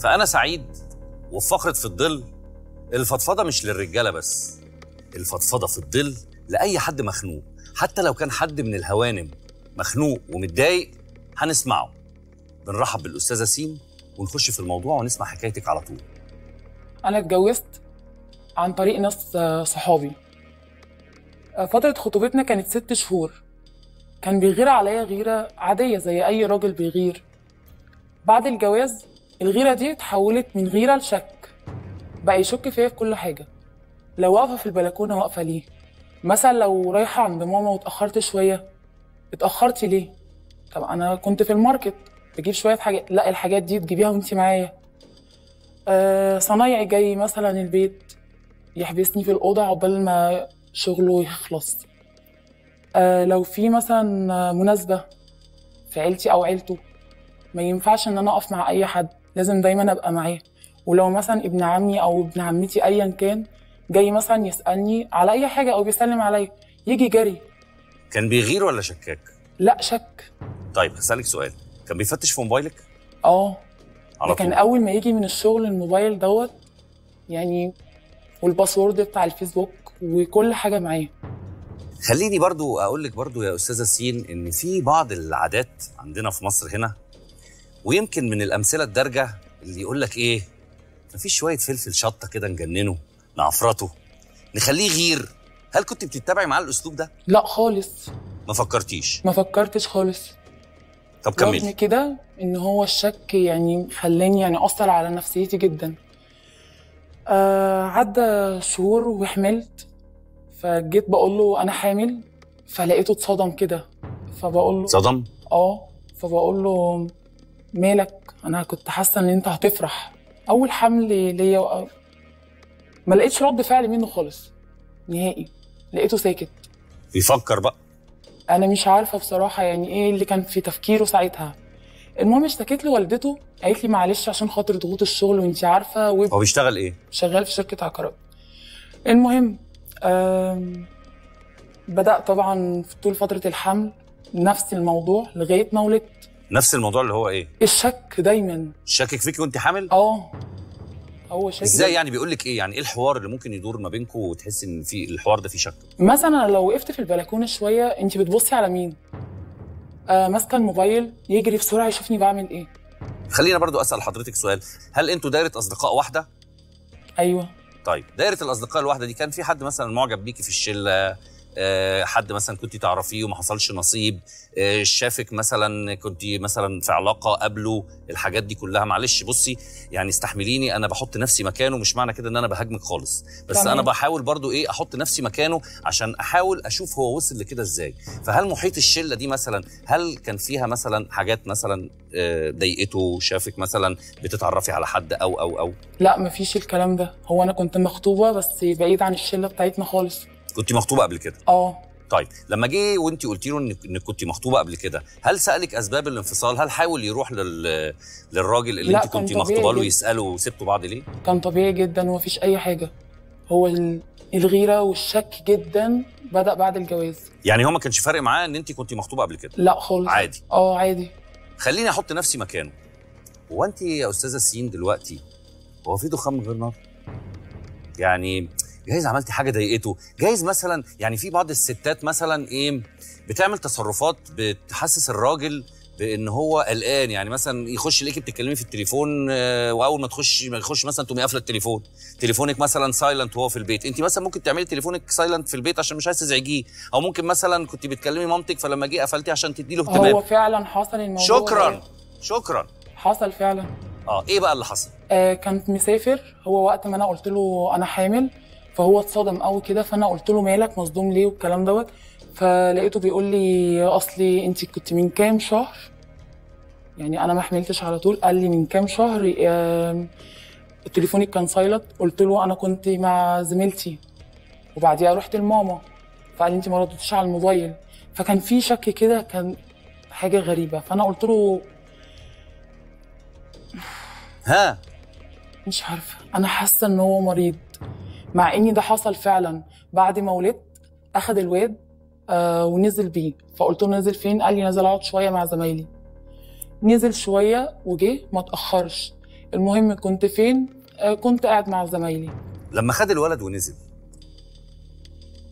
فأنا سعيد وفي فقره في الظل. الفضفضة مش للرجالة بس الفضفضة في الظل لأي حد مخنوق. حتى لو كان حد من الهوانم مخنوق ومتضايق هنسمعه. بنرحب بالأستاذة سين ونخش في الموضوع ونسمع حكايتك على طول. أنا اتجوزت عن طريق ناس آه، صحابي. آه، فترة خطوبتنا كانت ست شهور. كان بيغير عليا غيرة عادية زي أي راجل بيغير. بعد الجواز الغيرة دي اتحولت من غيرة لشك. بقى يشك فيا في كل حاجة. لو واقفة في البلكونة واقفة ليه؟ مثلا لو رايحة عند ماما واتأخرت شوية اتأخرتي ليه؟ طب أنا كنت في الماركت بجيب شوية حاجات لا الحاجات دي تجيبيها وانتي معايا. آه صنايعي جاي مثلا البيت يحبسني في الأوضة عقبال ما شغله يخلص. آه لو في مثلا مناسبة في عيلتي أو عيلته ما ينفعش إن أنا أقف مع أي حد. لازم دايما أبقى معاه. ولو مثلا ابن عمي أو ابن عمتي أيا كان جاي مثلا يسألني على أي حاجة أو بيسلم عليا يجي جري. كان بيغير ولا شكاك؟ لا شك. طيب هسألك سؤال. كان بيفتش في موبايلك؟ آه. على كان أول ما يجي من الشغل الموبايل دوت يعني والباسورد بتاع الفيسبوك وكل حاجة معاه خليني برضو أقول لك برضو يا أستاذة سين إن في بعض العادات عندنا في مصر هنا ويمكن من الأمثلة الدارجة اللي يقول لك إيه مفيش شوية فلفل شطة كده نجننه نعفرته نخليه يغير. هل كنت بتتبعي معاه الأسلوب ده؟ لا خالص. ما فكرتيش؟ ما فكرتش خالص. طب رغم كملي كده إن هو الشك يعني خلاني يعني أثر على نفسيتي جدا. آه عدى شهور وحملت فجيت بقول له أنا حامل فلقيته اتصدم كده. فبقول له صدم؟ آه فبقول له مالك؟ أنا كنت حاسة إن أنت هتفرح. أول حمل ليا ما لقيتش رد فعل منه خالص. نهائي. لقيته ساكت. بيفكر بقى. أنا مش عارفة بصراحة يعني إيه اللي كان في تفكيره ساعتها. المهم اشتكيت لوالدته قالت لي معلش عشان خاطر ضغوط الشغل وانت عارفة هو بيشتغل إيه؟ وشغال في شركة عقارات. المهم آم، بدأ طبعا في طول فترة الحمل نفس الموضوع لغاية ما ولدت. نفس الموضوع اللي هو إيه؟ الشك دايما. شاكك فيكي وانت حامل؟ آه. هو شك إزاي يعني بيقول لك إيه؟ يعني إيه الحوار اللي ممكن يدور ما بينكم وتحس إن في الحوار ده فيه شك؟ مثلا لو وقفت في البلكونة شوية انت بتبصي على مين؟ آه ماسكة الموبايل يجري بسرعة يشوفني بعمل إيه. خلينا برضو أسأل حضرتك سؤال. هل أنتوا دايرة أصدقاء واحدة؟ أيوه. طيب دايرة الأصدقاء الواحدة دي كان في حد مثلا معجب بيكي في الشلة؟ حد مثلا كنت تعرفيه وما حصلش نصيب آه، شافك مثلا كنت مثلا في علاقة قبله الحاجات دي كلها. معلش بصي يعني استحمليني أنا بحط نفسي مكانه مش معنى كده إن أنا بهاجمك خالص. بس تمام. أنا بحاول برضو إيه أحط نفسي مكانه عشان أحاول أشوف هو وصل لكده إزاي. فهل محيط الشلة دي مثلا هل كان فيها مثلا حاجات مثلا آه، ضايقته شافك مثلا بتتعرفي على حد أو أو أو؟ لا مفيش الكلام ده. هو أنا كنت مخطوبة بس بعيد عن الشلة بتاعتنا خالص. كنت مخطوبة قبل كده؟ آه. طيب لما جه وانت قلت له انك كنت مخطوبة قبل كده هل سألك أسباب الانفصال؟ هل حاول يروح لل... للراجل اللي انت كنت مخطوبة له. يسأله وسبتوا بعض ليه؟ كان طبيعي جدا ومفيش أي حاجة. هو ال- الغيرة والشك جدا بدأ بعد الجواز. يعني هو ما كانش فارق معاه إن انت كنت مخطوبة قبل كده؟ لا خالص. عادي. آه عادي. خليني أحط نفسي مكانه. هو انت يا أستاذة سين دلوقتي هو في دخان من غير نار؟ يعني جايز عملتي حاجة ضايقته؟ جايز مثلا يعني في بعض الستات مثلا إيه بتعمل تصرفات بتحسس الراجل بإن هو قلقان. يعني مثلا يخش يلاقيكي بتتكلمي في التليفون آه، وأول ما تخش ما يخش مثلا تقومي قافلة التليفون. تليفونك مثلا silent وهو في البيت. انت مثلا ممكن تعملي تليفونك silent في البيت عشان مش عايز تزعجيه. أو ممكن مثلا كنت بتكلمي مامتك فلما جه قفلتي عشان تدي له اهتمام. هو فعلا حصل الموضوع شكرا ده. شكرا حصل فعلا. آه إيه بقى اللي حصل؟ آه كنت مسافر. هو وقت ما أنا قلت له أنا حامل فهو اتصدم قوي كده فأنا قلت له مالك مصدوم ليه والكلام دوت. فلقيته بيقول لي أصلي انت كنت من كام شهر؟ يعني أنا ما حملتش على طول قال لي من كام شهر تليفونك كان silent قلت له أنا كنت مع زميلتي وبعديها رحت لماما. فقال لي انت ما ردتيش على الموبايل. فكان في شك كده كان حاجة غريبة. فأنا قلت له ها؟ مش عارفة. أنا حاسة إن هو مريض. مع إني ده حصل فعلا. بعد ما ولدت اخذ الواد آه ونزل بيه. فقلت له نزل فين؟ قال لي نزل أقعد شوية مع زمايلي. نزل شوية وجه ما تاخرش المهم كنت فين؟ آه كنت قاعد مع زمايلي. لما خد الولد ونزل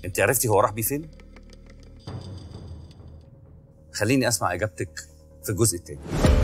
أنت عرفتي هو راح بيه فين؟ خليني أسمع إجابتك في الجزء الثاني